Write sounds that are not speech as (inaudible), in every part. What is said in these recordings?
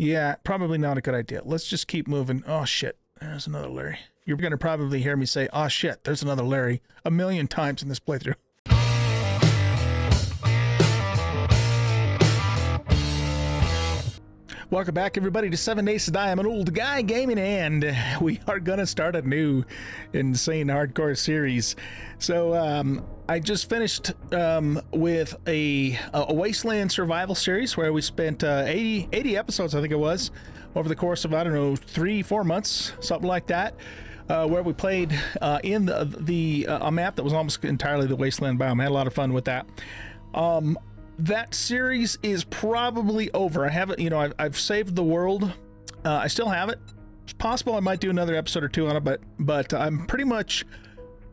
Yeah, probably not a good idea. Let's just keep moving. Oh shit, there's another Larry. You're gonna probably hear me say, "Oh shit, there's another Larry," a million times in this playthrough. Welcome back, everybody, to Seven Days to Die. I'm an old guy gaming, and we are gonna start a new insane hardcore series. So, um, I just finished um, with a, a Wasteland survival series where we spent uh, 80, 80 episodes, I think it was, over the course of I don't know three, four months, something like that. Uh, where we played uh, in the, the uh, a map that was almost entirely the wasteland biome. I had a lot of fun with that. Um, that series is probably over. I haven't, you know, I've, I've saved the world. Uh, I still have it. It's possible I might do another episode or two on it, but but I'm pretty much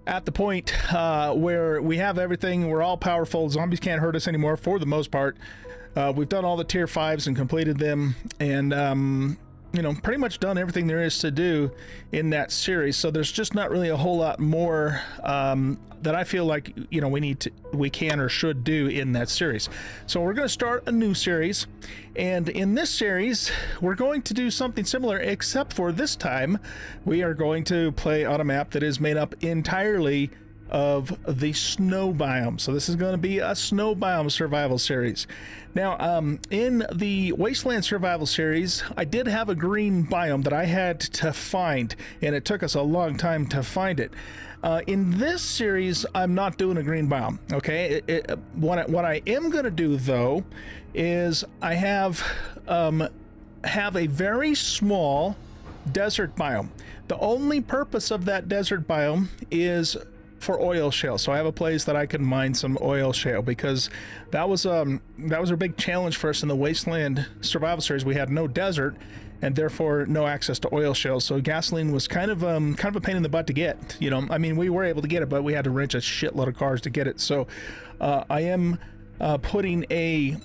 at the point uh, where we have everything. We're all powerful. Zombies can't hurt us anymore for the most part. Uh, we've done all the tier fives and completed them, and um, you know, pretty much done everything there is to do in that series. So there's just not really a whole lot more um, that I feel like you know we need to, we can or should do in that series. So we're going to start a new series, and in this series we're going to do something similar, except for this time we are going to play on a map that is made up entirely of the snow biome. So this is going to be a snow biome survival series. Now, um, in the Wasteland survival series, I did have a green biome that I had to find, and it took us a long time to find it. Uh, in this series, I'm not doing a green biome. Okay, it, it, what I, what I am going to do though is I have um, have a very small desert biome. The only purpose of that desert biome is for oil shale. So I have a place that I can mine some oil shale because that was um that was a big challenge for us in the Wasteland Survival Series. We had no desert and therefore no access to oil shale. So gasoline was kind of um kind of a pain in the butt to get. You know, I mean we were able to get it, but we had to wrench a shitload of cars to get it. So uh, I am uh, putting a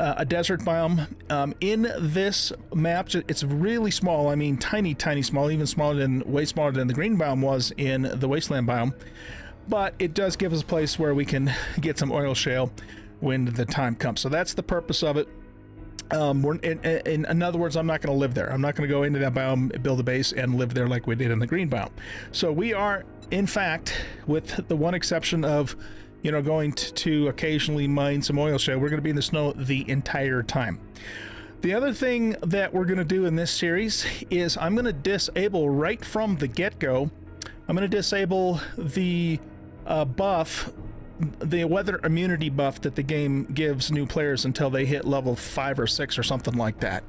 uh, a desert biome. Um, in this map, it's really small. I mean, tiny, tiny small, even smaller than, way smaller than the green biome was in the wasteland biome but it does give us a place where we can get some oil shale when the time comes. So that's the purpose of it. Um, in, in, in, other words, I'm not going to live there. I'm not going to go into that biome, build a base, and live there like we did in the green biome. So we are, in fact, with the one exception of, you know, going to, occasionally mine some oil shale, we're going to be in the snow the entire time. The other thing that we're going to do in this series is I'm going to disable right from the get-go. I'm going to disable the uh, buff, the weather immunity buff that the game gives new players until they hit level five or six or something like that.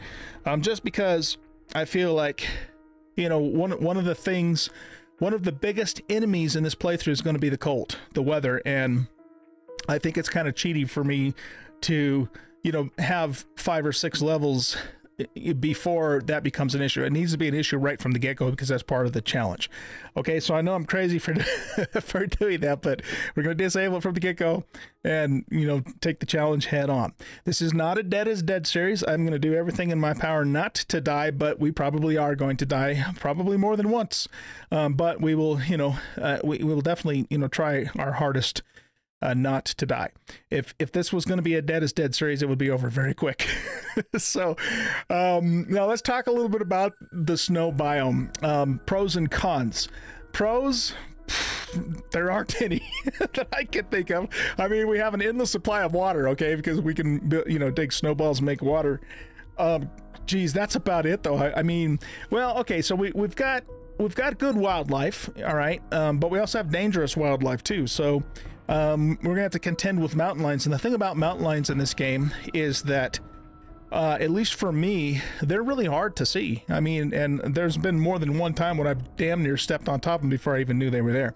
Um, just because I feel like, you know, one one of the things, one of the biggest enemies in this playthrough is going to be the cold, the weather, and I think it's kind of cheaty for me to, you know, have five or six levels before that becomes an issue. It needs to be an issue right from the get go because that's part of the challenge. Okay, so I know I'm crazy for (laughs) for doing that, but we're going to disable it from the get go and you know take the challenge head on. This is not a dead is dead series. I'm going to do everything in my power not to die, but we probably are going to die, probably more than once. Um, but we will, you know, uh, we, we will definitely you know try our hardest uh, not to die. If if this was going to be a dead is dead series, it would be over very quick. (laughs) so um, now let's talk a little bit about the snow biome. Um, pros and cons. Pros. There aren't any (laughs) that I can think of. I mean, we have an endless supply of water, okay, because we can, you know, dig snowballs and make water. Um, geez, that's about it, though. I, I mean, well, okay, so we we've got we've got good wildlife, all right, um, but we also have dangerous wildlife too. So um, we're gonna have to contend with mountain lions. And the thing about mountain lions in this game is that uh, at least for me, they're really hard to see. I mean, and there's been more than one time when I've damn near stepped on top of them before I even knew they were there.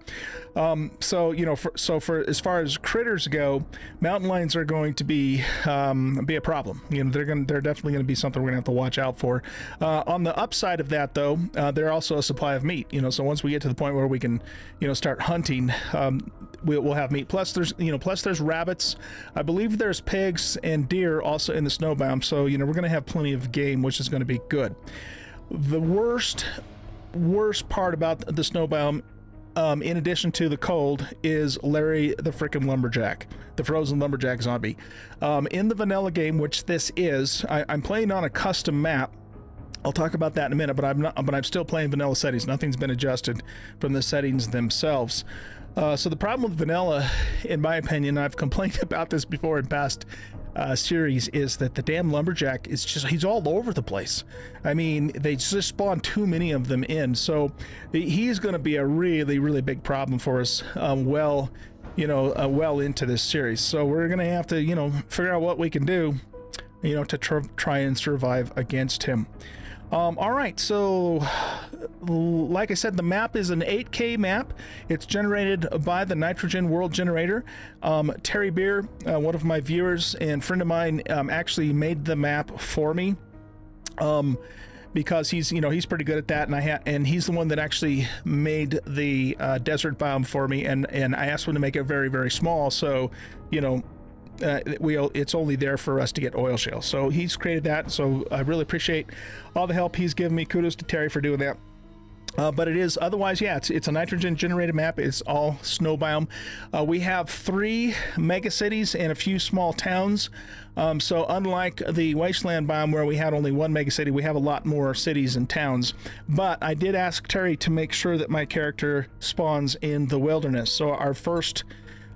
Um, so you know, for, so for as far as critters go, mountain lions are going to be um, be a problem. You know, they're going they're definitely going to be something we're going to have to watch out for. Uh, on the upside of that, though, uh, they're also a supply of meat. You know, so once we get to the point where we can, you know, start hunting, um, we'll, we'll have meat. Plus, there's you know, plus there's rabbits. I believe there's pigs and deer also in the snow biome. You know, we're going to have plenty of game, which is going to be good. The worst, worst part about the snow biome, um, in addition to the cold, is Larry the freaking lumberjack, the frozen lumberjack zombie. Um, in the vanilla game, which this is, I, I'm playing on a custom map I'll talk about that in a minute, but I'm not. But I'm still playing vanilla settings. Nothing's been adjusted from the settings themselves. Uh, so the problem with vanilla, in my opinion, I've complained (laughs) about this before in past uh, series, is that the damn lumberjack is just—he's all over the place. I mean, they just spawn too many of them in, so he's going to be a really, really big problem for us. Um, well, you know, uh, well into this series. So we're going to have to, you know, figure out what we can do, you know, to tr try and survive against him. Um, all right, so (sighs) like I said, the map is an 8K map. It's generated by the NitroGen World Generator. Um, Terry Beer, uh, one of my viewers and friend of mine, um, actually made the map for me. Um, because he's you know he's pretty good at that and I ha- and he's the one that actually made the uh, desert biome for me and and I asked him to make it very very small so you know uh, we it's only there for us to get oil shale. So he's created that. So I really appreciate all the help he's given me. Kudos to Terry for doing that. Uh, but it is otherwise, yeah, it's, it's a nitrogen generated map. It's all snow biome. Uh, we have three mega cities and a few small towns. Um, so unlike the wasteland biome where we had only one mega city, we have a lot more cities and towns. But I did ask Terry to make sure that my character spawns in the wilderness. So our first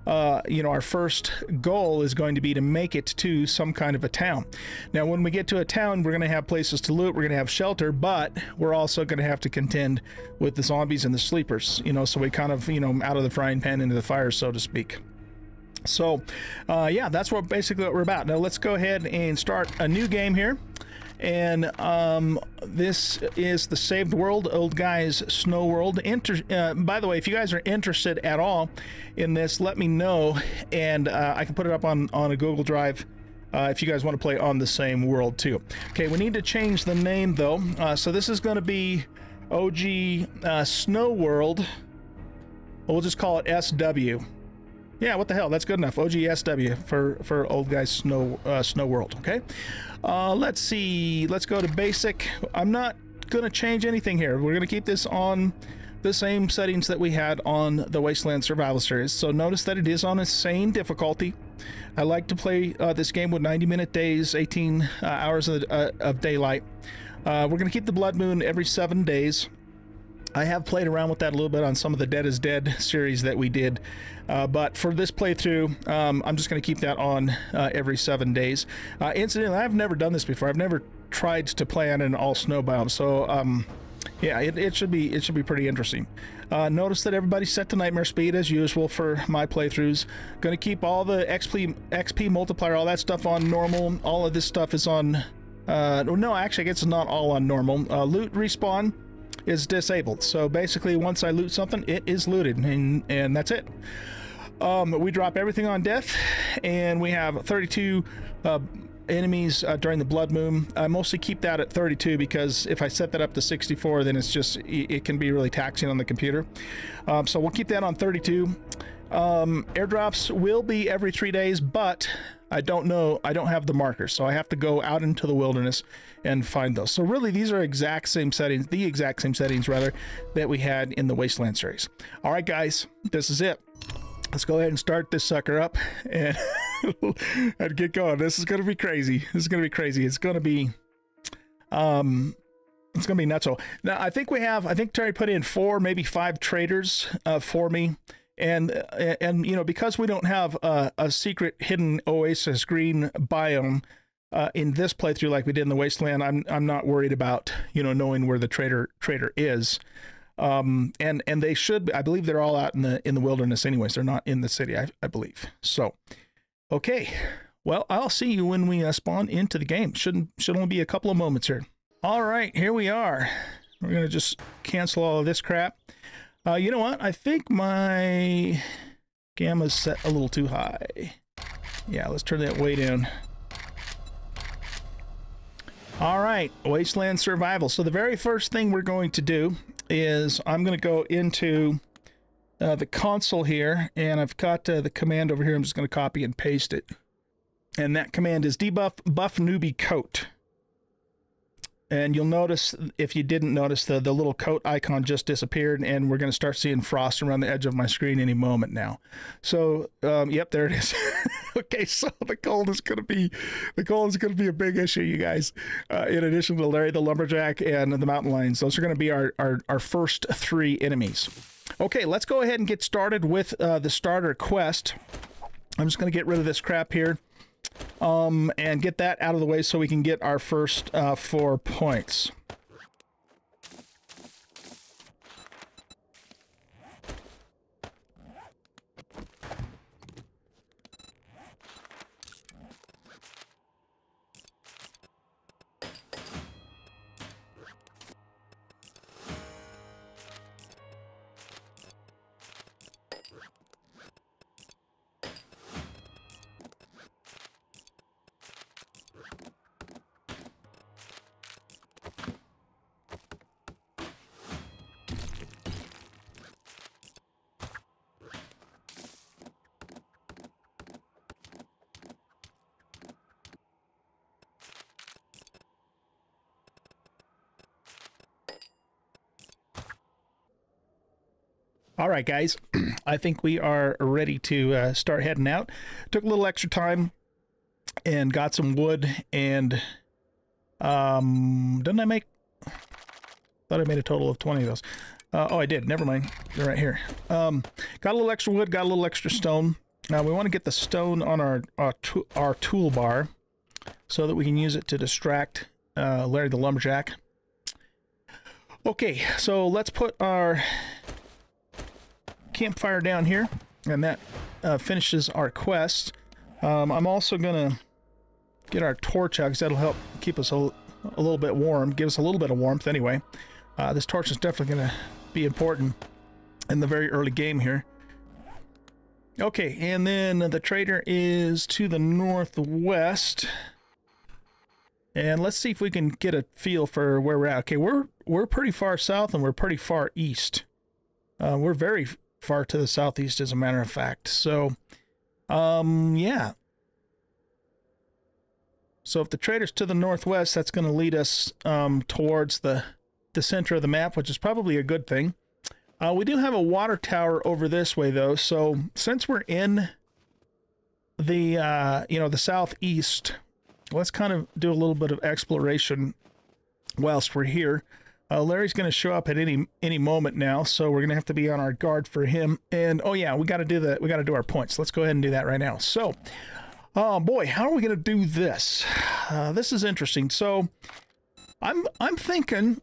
uh, you know, our first goal is going to be to make it to some kind of a town. Now, when we get to a town, we're going to have places to loot, we're going to have shelter, but we're also going to have to contend with the zombies and the sleepers, you know, so we kind of, you know, out of the frying pan into the fire, so to speak. So, uh, yeah, that's what basically what we're about. Now, let's go ahead and start a new game here. And um, this is the Saved World, Old Guy's Snow World. Inter uh, by the way, if you guys are interested at all in this, let me know, and uh, I can put it up on, on a Google Drive uh, if you guys want to play on the same world too. Okay, we need to change the name though. Uh, so this is going to be OG uh, Snow World. We'll just call it SW. Yeah, what the hell? That's good enough. OGSW for for old guys Snow uh, Snow World. Okay. Uh, let's see. Let's go to basic. I'm not gonna change anything here. We're gonna keep this on the same settings that we had on the Wasteland Survival Series. So notice that it is on insane difficulty. I like to play uh, this game with 90 minute days, 18 uh, hours of, uh, of daylight. Uh, we're gonna keep the Blood Moon every seven days. I have played around with that a little bit on some of the Dead is Dead series that we did, uh, but for this playthrough, um, I'm just going to keep that on uh, every seven days. Uh, incidentally, I've never done this before. I've never tried to play on an all snow biome, so um, yeah, it, it, should be it should be pretty interesting. Uh, notice that everybody's set to nightmare speed as usual for my playthroughs. Going to keep all the XP XP multiplier, all that stuff on normal. All of this stuff is on. Uh, no, actually, I guess it's not all on normal. Uh, loot respawn is disabled. So basically, once I loot something, it is looted, and, and that's it. Um, we drop everything on death, and we have 32 uh, enemies uh, during the blood moon. I mostly keep that at 32 because if I set that up to 64, then it's just, it can be really taxing on the computer. Um, so we'll keep that on 32. Um, airdrops will be every three days, but I don't know. I don't have the markers, so I have to go out into the wilderness and find those. So really, these are exact same settings, the exact same settings rather, that we had in the Wasteland series. All right, guys, this is it. Let's go ahead and start this sucker up and, (laughs) and get going. This is going to be crazy. This is going to be crazy. It's going to be, um, it's going to be nuts. Now, I think we have, I think Terry put in four, maybe five traders uh, for me and and you know because we don't have a, a secret hidden oasis green biome uh, in this playthrough like we did in the wasteland i'm i'm not worried about you know knowing where the trader trader is. Um and and they should i believe they're all out in the in the wilderness anyways. They're not in the city i, I believe. So okay. Well i'll see you when we uh, spawn into the game. Shouldn't should only be a couple of moments here. All right here we are. We're gonna just cancel all of this crap uh, you know what? I think my gamma's set a little too high. Yeah, let's turn that way down. All right, Wasteland Survival. So the very first thing we're going to do is I'm going to go into uh, the console here, and I've got uh, the command over here. I'm just going to copy and paste it. And that command is debuff buff newbie coat. And you'll notice, if you didn't notice, the, the little coat icon just disappeared, and we're going to start seeing frost around the edge of my screen any moment now. So, um, yep, there it is. (laughs) okay, so the cold is going to be the cold is going to be a big issue, you guys. Uh, in addition to Larry the lumberjack and the mountain lions, those are going to be our, our our first three enemies. Okay, let's go ahead and get started with uh, the starter quest. I'm just going to get rid of this crap here um, and get that out of the way so we can get our first uh, four points. Right, guys, (clears throat) I think we are ready to uh, start heading out. Took a little extra time and got some wood and um didn't I make thought I made a total of 20 of those. Uh, oh, I did. Never mind. They're right here. Um, got a little extra wood, got a little extra stone. Now we want to get the stone on our our, our toolbar so that we can use it to distract uh, Larry the lumberjack. Okay, so let's put our campfire down here, and that uh, finishes our quest. Um, I'm also going to get our torch out because that'll help keep us a, a, little bit warm, give us a little bit of warmth anyway. Uh, this torch is definitely going to be important in the very early game here. Okay, and then the trader is to the northwest. And let's see if we can get a feel for where we're at. Okay, we're we're pretty far south and we're pretty far east. Uh, we're very far to the southeast, as a matter of fact. So, um, yeah. So if the trader's to the northwest, that's going to lead us um, towards the, the center of the map, which is probably a good thing. Uh, we do have a water tower over this way, though. So since we're in the, uh, you know, the southeast, let's kind of do a little bit of exploration whilst we're here. Uh, Larry's going to show up at any any moment now, so we're going to have to be on our guard for him. And oh yeah, we got to do the we got to do our points. Let's go ahead and do that right now. So, oh boy, how are we going to do this? Uh, this is interesting. So, I'm I'm thinking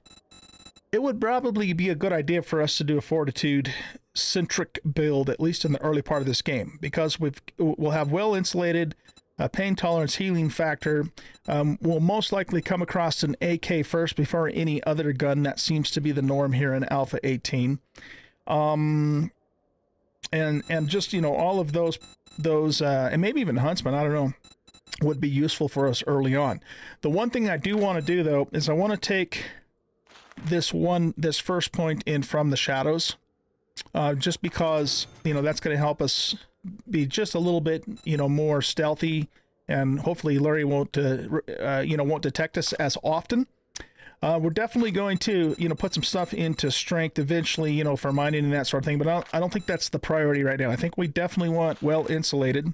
it would probably be a good idea for us to do a fortitude centric build at least in the early part of this game because we've we'll have well insulated uh, pain tolerance healing factor um, will most likely come across an AK first before any other gun. That seems to be the norm here in Alpha 18. Um, and and just you know all of those those uh, and maybe even Huntsman. I don't know would be useful for us early on. The one thing I do want to do though is I want to take this one this first point in from the shadows uh, just because you know that's going to help us be just a little bit, you know, more stealthy, and hopefully Larry won't, uh, uh, you know, won't detect us as often. Uh, we're definitely going to, you know, put some stuff into strength eventually, you know, for mining and that sort of thing. But I don't, I don't think that's the priority right now. I think we definitely want well insulated.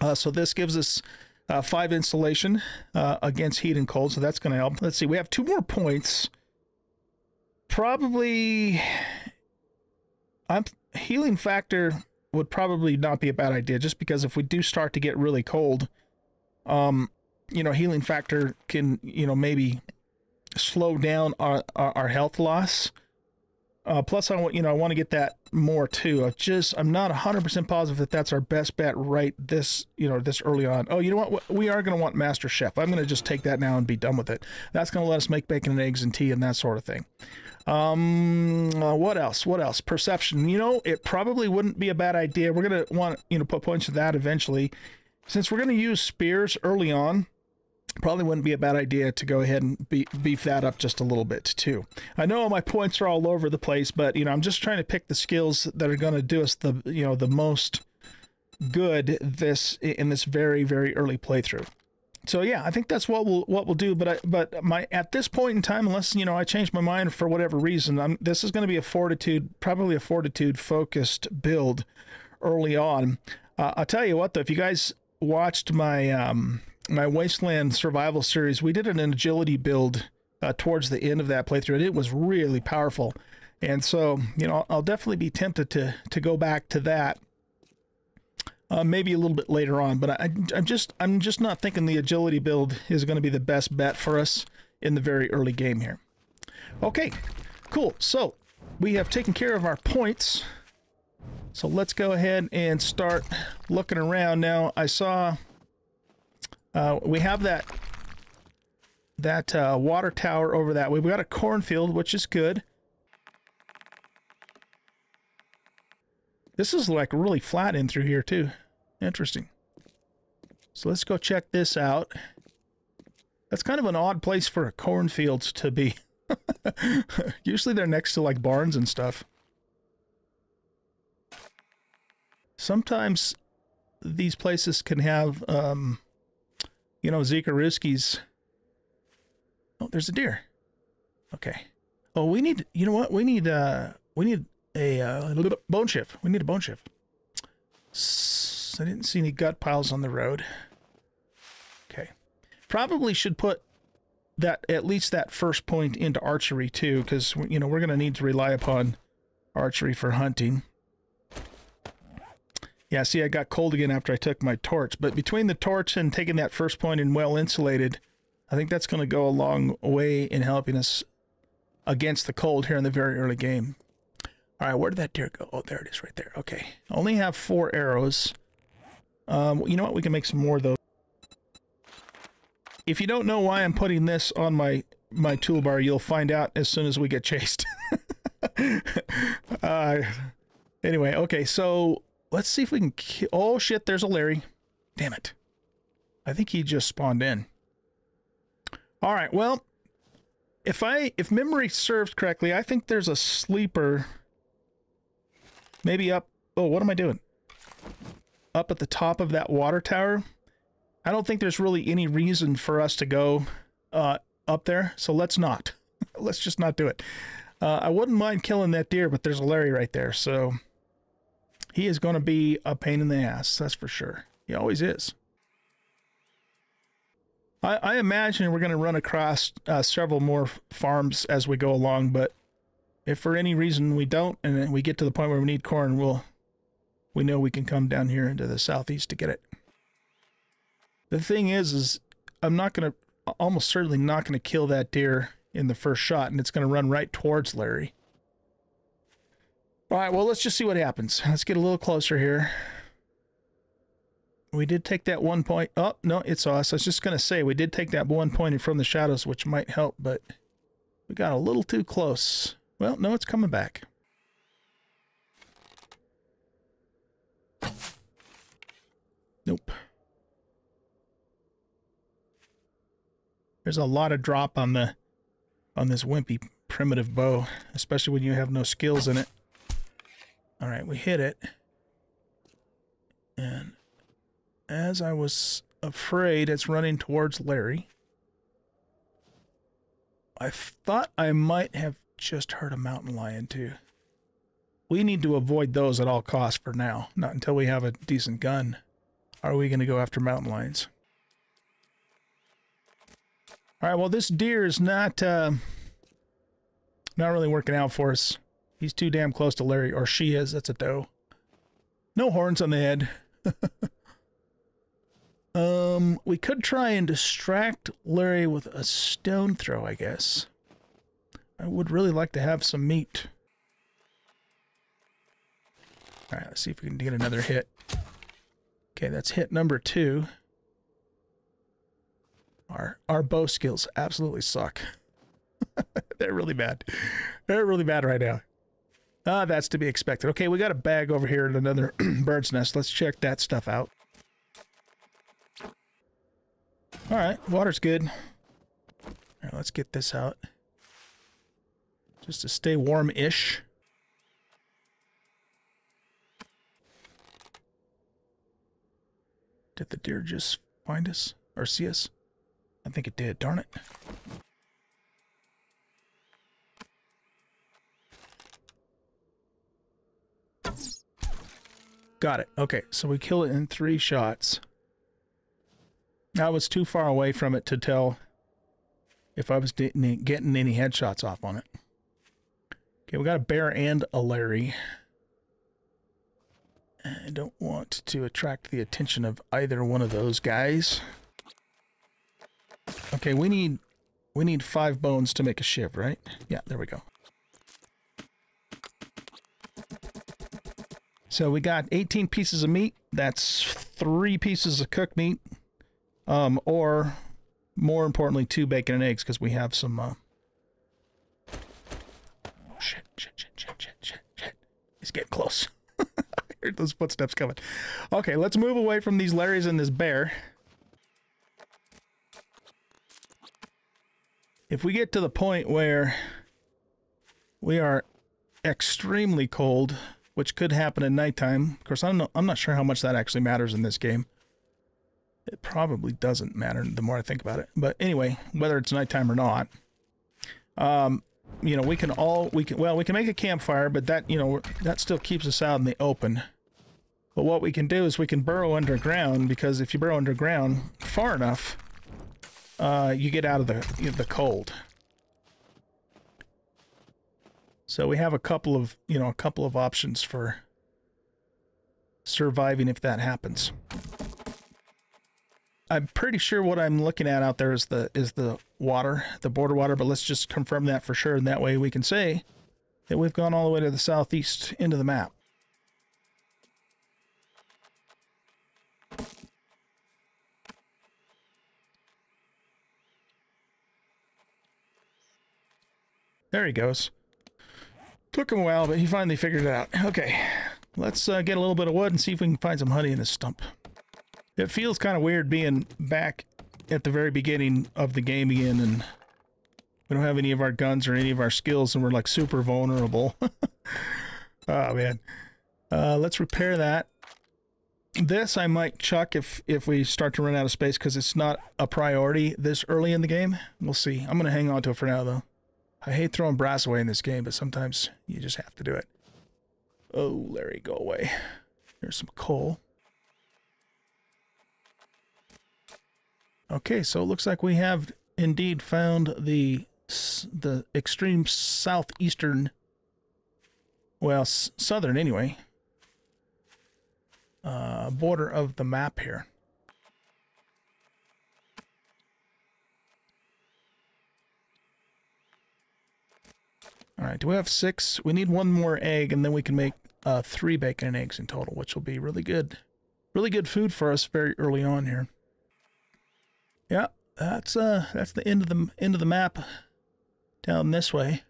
Uh, so this gives us uh, five insulation uh, against heat and cold. So that's going to help. Let's see. We have two more points. Probably, I'm healing factor would probably not be a bad idea just because if we do start to get really cold, um, you know, healing factor can, you know, maybe slow down our, our, our health loss. Uh, plus, I want you know I want to get that more too. I just I'm not 100% positive that that's our best bet right this you know this early on. Oh, you know what? We are going to want Master Chef. I'm going to just take that now and be done with it. That's going to let us make bacon and eggs and tea and that sort of thing. Um, uh, what else? What else? Perception. You know, it probably wouldn't be a bad idea. We're gonna want you know put points to that eventually, since we're gonna use spears early on. Probably wouldn't be a bad idea to go ahead and be, beef that up just a little bit too. I know my points are all over the place, but you know I'm just trying to pick the skills that are going to do us the you know the most good this in this very very early playthrough so yeah, I think that's what we'll what we'll do. But I, but my at this point in time, unless you know I change my mind for whatever reason, I'm, this is going to be a fortitude, probably a fortitude focused build early on. Uh, I'll tell you what though, if you guys watched my um, my Wasteland Survival series, we did an agility build uh, towards the end of that playthrough, and it was really powerful. And so, you know, I'll definitely be tempted to to go back to that. Uh, maybe a little bit later on, but I, I'm just I'm just not thinking the agility build is going to be the best bet for us in the very early game here. Okay, cool. So we have taken care of our points. So let's go ahead and start looking around. Now I saw uh, we have that that uh, water tower over that way. We got a cornfield, which is good. This is like really flat in through here too. Interesting. So let's go check this out. That's kind of an odd place for a cornfield to be. (laughs) Usually they're next to like barns and stuff. Sometimes these places can have, um, you know, Zikaruskis. Oh, there's a deer. Okay. Oh, we need, you know what? We need, uh, we need a, uh, bone shiv. We need a bone shiv. I didn't see any gut piles on the road. Okay. Probably should put that at least that first point into archery too, because you know we're going to need to rely upon archery for hunting. Yeah, see, I got cold again after I took my torch, but between the torch and taking that first point and well insulated, I think that's going to go a long way in helping us against the cold here in the very early game. All right, where did that deer go? Oh, there it is right there. Okay, only have four arrows. Um, you know what? We can make some more though. If you don't know why I'm putting this on my my toolbar, you'll find out as soon as we get chased. (laughs) uh, anyway, okay, so let's see if we can. Oh, shit, there's a Larry. Damn it. I think he just spawned in. All right, well, if I if memory serves correctly, I think there's a sleeper maybe up... Oh, what am I doing? Up at the top of that water tower. I don't think there's really any reason for us to go uh, up there, so let's not. (laughs) let's just not do it. Uh, I wouldn't mind killing that deer, but there's a Larry right there, so he is going to be a pain in the ass, that's for sure. He always is. I, I imagine we're going to run across uh, several more farms as we go along, but if for any reason we don't, and we get to the point where we need corn, we'll we know we can come down here into the southeast to get it. The thing is, is I'm not going to, almost certainly not going to kill that deer in the first shot, and it's going to run right towards Larry. All right, well, let's just see what happens. Let's get a little closer here. We did take that one point. Oh, no, it's us. I was just going to say, we did take that one point from the shadows, which might help, but we got a little too close. Well, no, it's coming back. Nope. There's a lot of drop on the on this wimpy primitive bow, especially when you have no skills in it. All right, we hit it. And as I was afraid, it's running towards Larry. I thought I might have just heard a mountain lion too. We need to avoid those at all costs for now. Not until we have a decent gun. Are we going to go after mountain lions? All right, well, this deer is not uh, not really working out for us. He's too damn close to Larry, or she is. That's a doe. No horns on the head. (laughs) um, we could try and distract Larry with a stone throw, I guess. I would really like to have some meat. All right, let's see if we can get another hit. Okay, that's hit number two. Our our bow skills absolutely suck. (laughs) They're really bad. They're really bad right now. Ah, that's to be expected. Okay, we got a bag over here at another (clears throat) bird's nest. Let's check that stuff out. All right, water's good. All right, let's get this out. Just to stay warm-ish. Did the deer just find us? Or see us? I think it did, darn it. Got it. Okay, so we kill it in three shots. I was too far away from it to tell if I was getting any headshots off on it. Okay, we got a bear and a Larry. I don't want to attract the attention of either one of those guys. Okay, we need we need five bones to make a shiv, right? Yeah, there we go. So we got 18 pieces of meat. That's three pieces of cooked meat. Um, or more importantly, two bacon and eggs because we have some. Uh... shit, shit, shit, shit, shit, shit, shit. He's getting close. (laughs) I heard those footsteps coming. Okay, let's move away from these Larrys and this bear. If we get to the point where we are extremely cold, which could happen at nighttime. Of course, I'm not, I'm not sure how much that actually matters in this game. It probably doesn't matter the more I think about it. But anyway, whether it's nighttime or not, um, you know, we can all, we can, well, we can make a campfire, but that, you know, that still keeps us out in the open. But what we can do is we can burrow underground because if you burrow underground far enough, uh, you get out of the, you know, the cold. So we have a couple of, you know, a couple of options for surviving if that happens. I'm pretty sure what I'm looking at out there is the is the water, the border water, but let's just confirm that for sure and that way we can say that we've gone all the way to the southeast into the map. There he goes. Took him a while, but he finally figured it out. Okay, let's uh, get a little bit of wood and see if we can find some honey in this stump. It feels kind of weird being back at the very beginning of the game again and we don't have any of our guns or any of our skills and we're like super vulnerable. (laughs) oh man. Uh, let's repair that. This I might chuck if if we start to run out of space because it's not a priority this early in the game. We'll see. I'm going to hang on to it for now though. I hate throwing brass away in this game, but sometimes you just have to do it. Oh, Larry, go away. There's some coal. Okay, so it looks like we have indeed found the the extreme southeastern, well, southern anyway, uh, border of the map here. All right, do we have six? We need one more egg, and then we can make uh, three bacon and eggs in total, which will be really good. Really good food for us very early on here. Yeah, that's uh, that's the end of the end of the map down this way.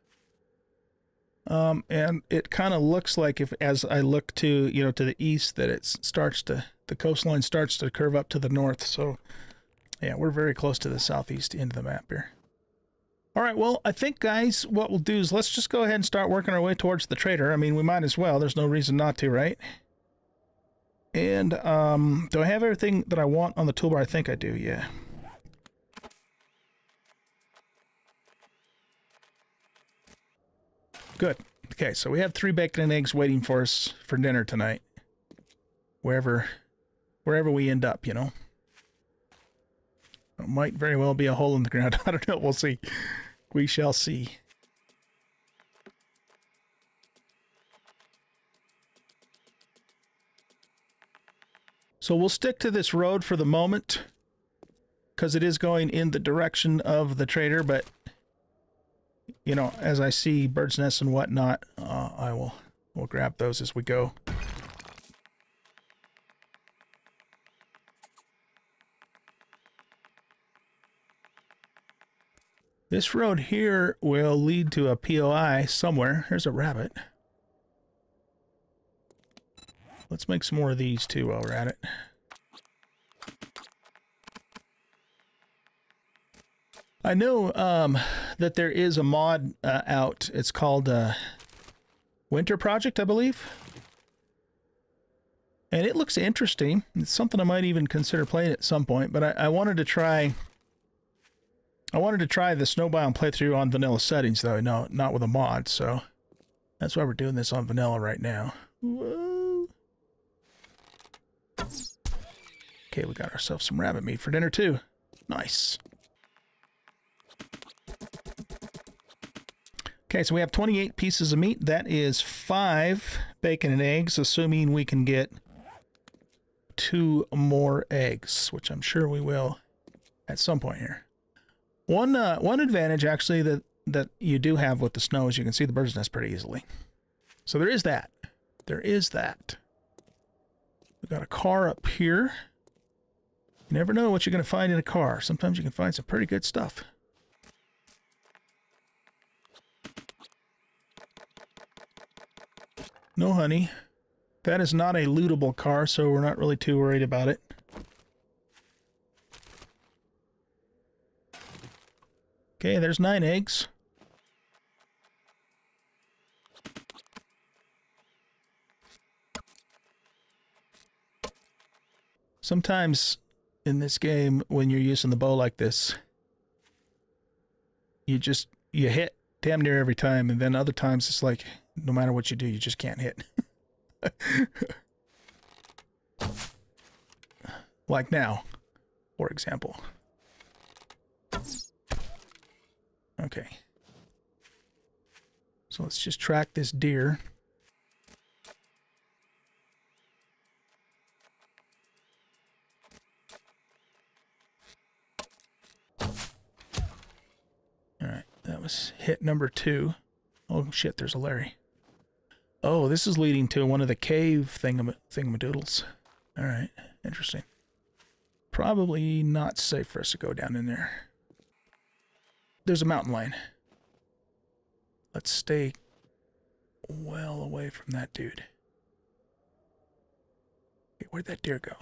Um, and it kind of looks like if as I look to you know to the east that it starts to the coastline starts to curve up to the north. So yeah, we're very close to the southeast end of the map here. All right, well, I think, guys, what we'll do is let's just go ahead and start working our way towards the trader. I mean, we might as well. There's no reason not to, right? And, um, do I have everything that I want on the toolbar? I think I do, yeah. Good. Okay, so we have three bacon and eggs waiting for us for dinner tonight. Wherever, wherever we end up, you know. It might very well be a hole in the ground. (laughs) I don't know. We'll see. We shall see. So we'll stick to this road for the moment because it is going in the direction of the trader, but you know, as I see bird's nests and whatnot, uh, I will we'll grab those as we go. This road here will lead to a POI somewhere. There's a rabbit. Let's make some more of these too while we're at it. I know um, that there is a mod uh, out. It's called uh, Winter Project, I believe. And it looks interesting. It's something I might even consider playing at some point, but I, I wanted to try I wanted to try the Snowbound playthrough on vanilla settings, though, no, not with a mod, so that's why we're doing this on vanilla right now. Whoa. Okay, we got ourselves some rabbit meat for dinner too. Nice. Okay, so we have 28 pieces of meat. That is five bacon and eggs, assuming we can get two more eggs, which I'm sure we will at some point here. One uh, one advantage actually that that you do have with the snow is you can see the bird's nest pretty easily. So there is that. There is that. We got a car up here. You never know what you're going to find in a car. Sometimes you can find some pretty good stuff. No honey. That is not a lootable car, so we're not really too worried about it. Okay, there's nine eggs. Sometimes in this game, when you're using the bow like this, you just, you hit damn near every time, and then other times it's like, no matter what you do, you just can't hit. (laughs) like now, for example. Okay. So let's just track this deer. Alright, that was hit number two. Oh shit, there's a Larry. Oh, this is leading to one of the cave thingam thingamadoodles. Alright, interesting. Probably not safe for us to go down in there there's a mountain lion. Let's stay well away from that dude. Okay, where'd that deer go?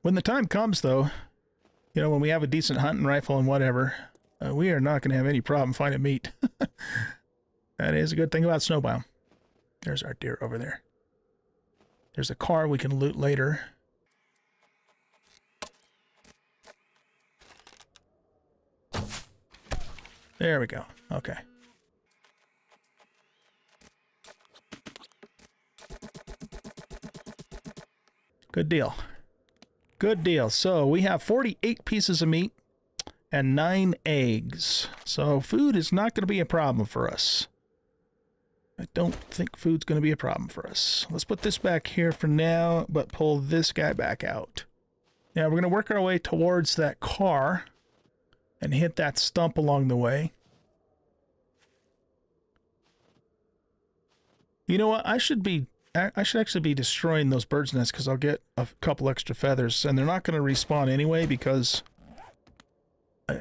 When the time comes, though, you know, when we have a decent hunting rifle and whatever, uh, we are not going to have any problem finding meat. (laughs) that is a good thing about snowbound. There's our deer over there. There's a car we can loot later. There we go. Okay. Good deal. Good deal. So we have 48 pieces of meat and nine eggs. So food is not going to be a problem for us. I don't think food's going to be a problem for us. Let's put this back here for now, but pull this guy back out. Now we're going to work our way towards that car and hit that stump along the way. You know what? I should be I should actually be destroying those birds' nests because I'll get a couple extra feathers, and they're not going to respawn anyway because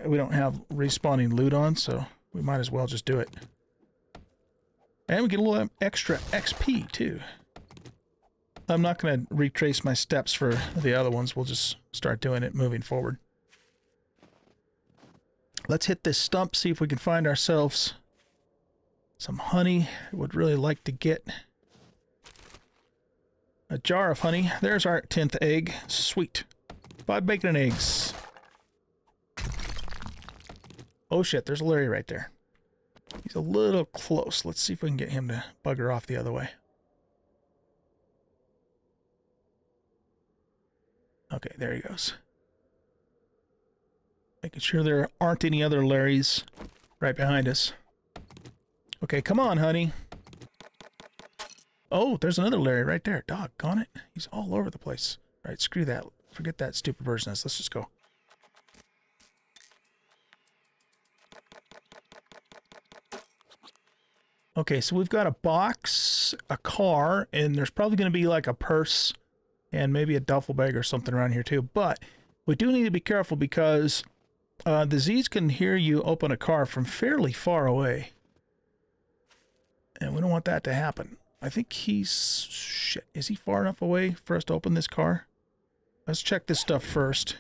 we don't have respawning loot on, so we might as well just do it. And we get a little extra XP, too. I'm not going to retrace my steps for the other ones. We'll just start doing it moving forward. Let's hit this stump, see if we can find ourselves some honey. I would really like to get a jar of honey. There's our 10th egg. Sweet. Five bacon and eggs. Oh shit, there's a Larry right there. He's a little close. Let's see if we can get him to bugger off the other way. Okay, there he goes. Making sure there aren't any other Larrys right behind us. Okay, come on, honey. Oh, there's another Larry right there. Doggone it. He's all over the place. All right, screw that. Forget that stupid bird's. Let's just go. Okay, so we've got a box, a car, and there's probably going to be like a purse and maybe a duffel bag or something around here too. But we do need to be careful because uh, the Z's can hear you open a car from fairly far away. And we don't want that to happen. I think he's... Shit, is he far enough away for us to open this car? Let's check this stuff first.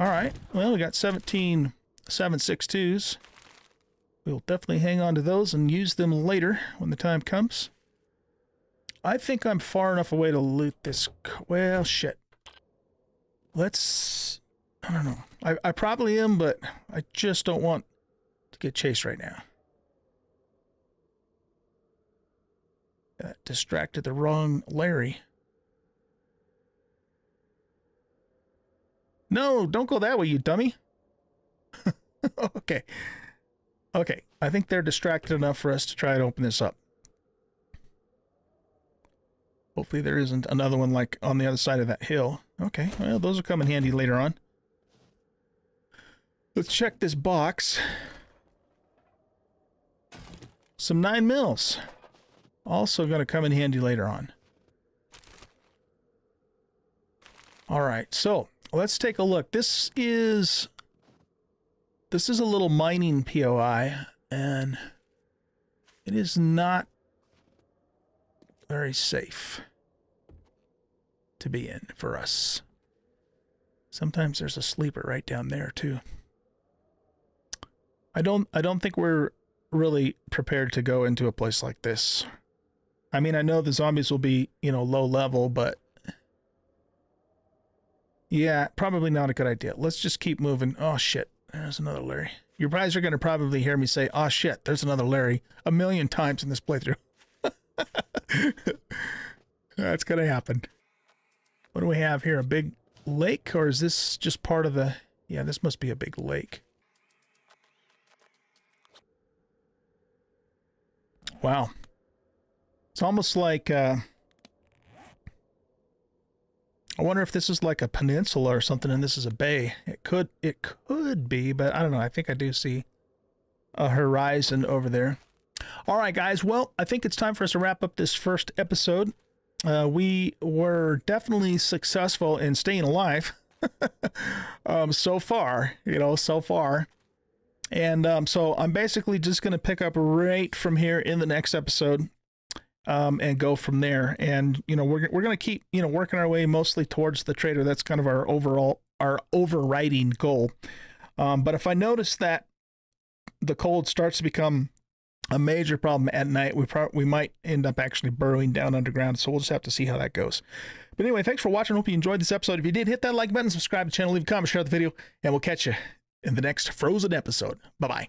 Alright, well, we got 17 762s. We'll definitely hang on to those and use them later when the time comes. I think I'm far enough away to loot this... Well, shit. Let's... I don't know. I, I probably am, but I just don't want to get chased right now. That distracted the wrong Larry. No, don't go that way, you dummy. (laughs) okay. Okay, I think they're distracted enough for us to try and open this up. Hopefully there isn't another one like on the other side of that hill. Okay, well, those will come in handy later on. Let's check this box. Some 9 mils. Also going to come in handy later on. All right, so let's take a look. This is this is a little mining POI, and it is not very safe to be in for us. Sometimes there's a sleeper right down there too. I don't I don't think we're really prepared to go into a place like this. I mean, I know the zombies will be, you know, low level, but yeah, probably not a good idea. Let's just keep moving. Oh shit. There's another Larry. You guys are going to probably hear me say, oh shit, there's another Larry a million times in this playthrough. (laughs) That's going to happen. What do we have here? A big lake? Or is this just part of the... Yeah, this must be a big lake. Wow. It's almost like... Uh, I wonder if this is like a peninsula or something and this is a bay. It could it could be, but I don't know. I think I do see a horizon over there. All right, guys. Well, I think it's time for us to wrap up this first episode. Uh, we were definitely successful in staying alive (laughs) um, so far, you know, so far. And um, so I'm basically just going to pick up right from here in the next episode um, and go from there. And you know, we're we're going to keep you know working our way mostly towards the trader. That's kind of our overall our overriding goal. Um, but if I notice that the cold starts to become a major problem at night, we pro- we might end up actually burrowing down underground. So we'll just have to see how that goes. But anyway, thanks for watching. Hope you enjoyed this episode. If you did, hit that like button, subscribe to the channel, leave a comment, share the video, and we'll catch you in the next Frozen episode. Bye bye.